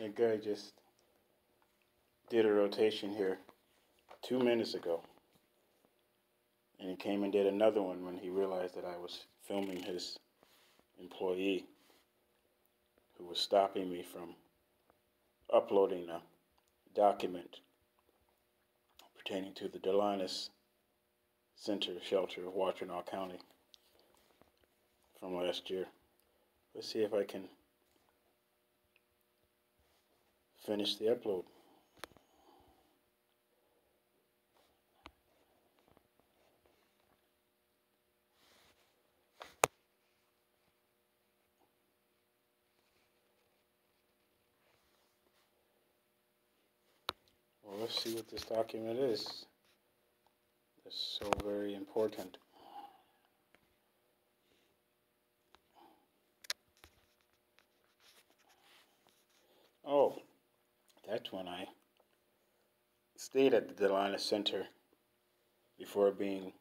That guy just did a rotation here two minutes ago. And he came and did another one when he realized that I was filming his employee who was stopping me from uploading a document pertaining to the Delonis Center shelter of Washtenaw County from last year. Let's see if I can finish the upload. Well, let's see what this document is. It's so very important. Oh, that's when I stayed at the Delonis Center before being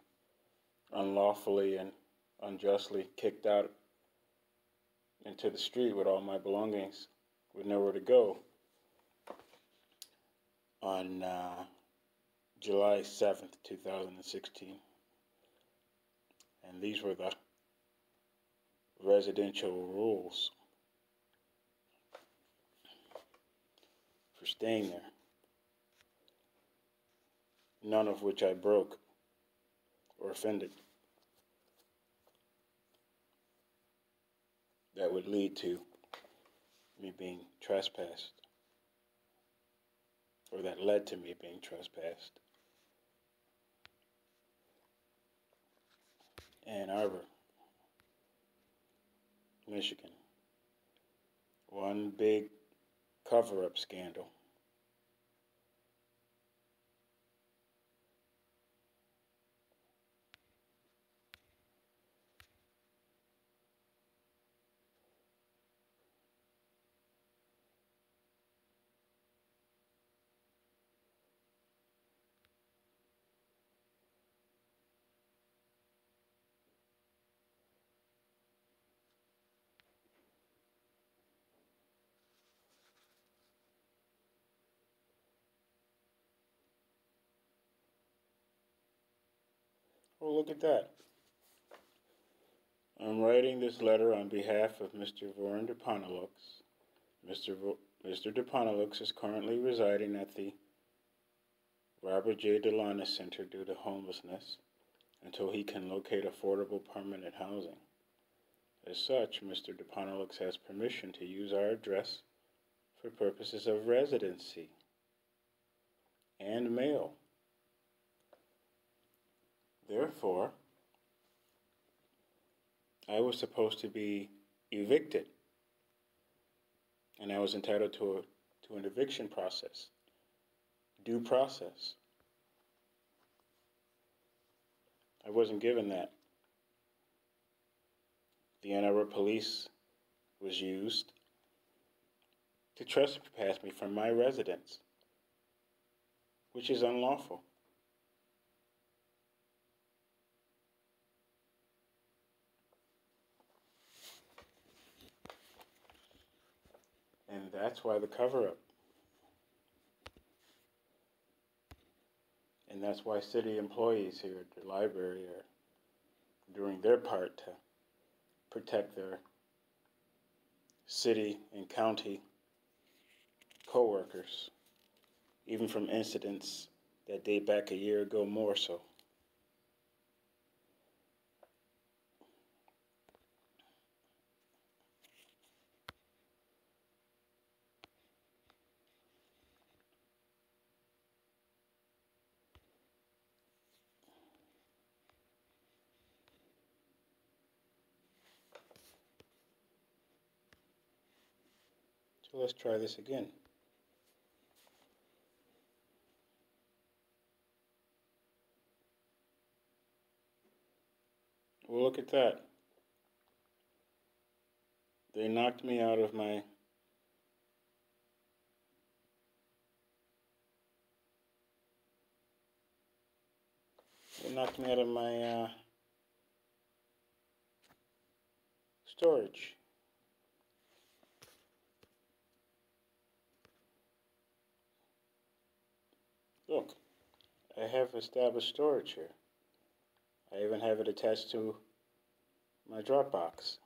unlawfully and unjustly kicked out into the street with all my belongings with nowhere to go on uh, July 7th, 2016. And these were the residential rules staying there, none of which I broke or offended. That would lead to me being trespassed or that led to me being trespassed. Ann Arbor, Michigan. One big cover up scandal. Well, look at that. I'm writing this letter on behalf of Mr. Voirin Depanhailluxe. Mr. Vo- Mr. Depanhailluxe is currently residing at the Robert J. Delonis Center due to homelessness until he can locate affordable permanent housing. As such, Mr. Depanhailluxe has permission to use our address for purposes of residency and mail. Therefore, I was supposed to be evicted, and I was entitled to a, to an eviction process, due process. I wasn't given that. The Ann Arbor police was used to trespass me from my residence, which is unlawful. And that's why the cover up. And that's why city employees here at the library are doing their part to protect their city and county co-workers, even from incidents that date back a year ago more so. So let's try this again. Well, look at that. They knocked me out of my They knocked me out of my uh, storage. Look, I have established storage here. I even have it attached to my Dropbox.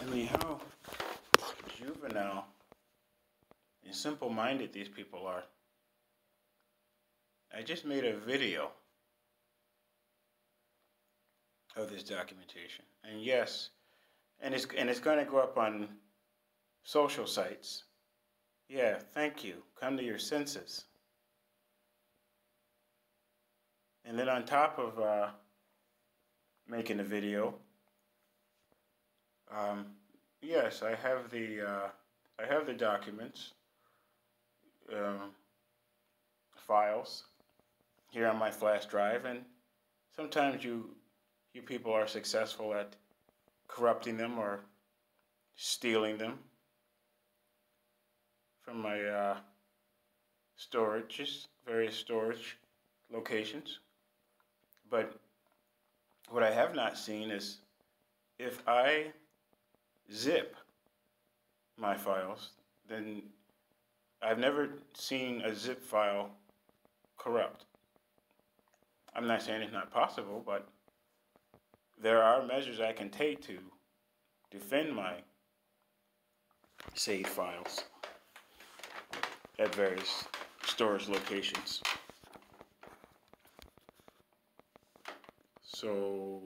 I mean, how juvenile and simple minded these people are. I just made a video of this documentation. And yes, and it's and it's going to go up on social sites. Yeah, thank you. Come to your senses. And then on top of uh, making the video, um, yes, I have the uh, I have the documents, um, files here on my flash drive, and sometimes you you people are successful at corrupting them or stealing them from my uh, storages, various storage locations. But what I have not seen is if I zip my files, then I've never seen a zip file corrupt. I'm not saying it's not possible, but there are measures I can take to defend my saved files at various storage locations. So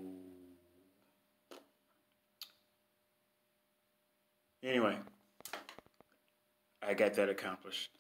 Anyway, I got that accomplished.